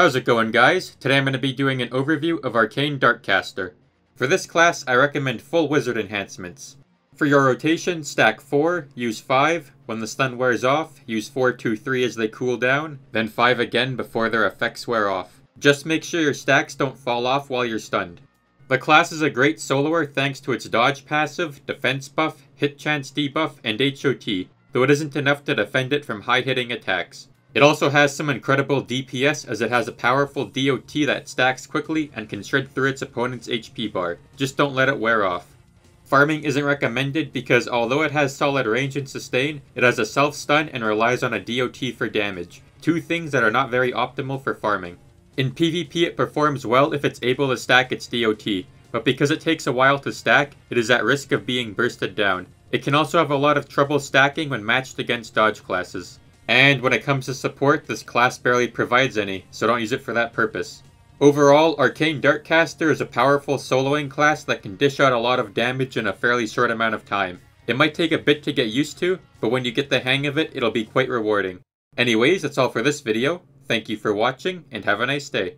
How's it going guys? Today I'm going to be doing an overview of Arcane Darkcaster. For this class, I recommend full wizard enhancements. For your rotation, stack 4, use 5, when the stun wears off, use 4, 2, 3 as they cool down, then 5 again before their effects wear off. Just make sure your stacks don't fall off while you're stunned. The class is a great soloer thanks to its dodge passive, defense buff, hit chance debuff, and HOT, though it isn't enough to defend it from high-hitting attacks. It also has some incredible DPS as it has a powerful DOT that stacks quickly and can shred through its opponent's HP bar. Just don't let it wear off. Farming isn't recommended because although it has solid range and sustain, it has a self-stun and relies on a DOT for damage, two things that are not very optimal for farming. In PvP it performs well if it's able to stack its DOT, but because it takes a while to stack, it is at risk of being bursted down. It can also have a lot of trouble stacking when matched against dodge classes. And when it comes to support, this class barely provides any, so don't use it for that purpose. Overall, Arcane Darkcaster is a powerful soloing class that can dish out a lot of damage in a fairly short amount of time. It might take a bit to get used to, but when you get the hang of it, it'll be quite rewarding. Anyways, that's all for this video. Thank you for watching, and have a nice day.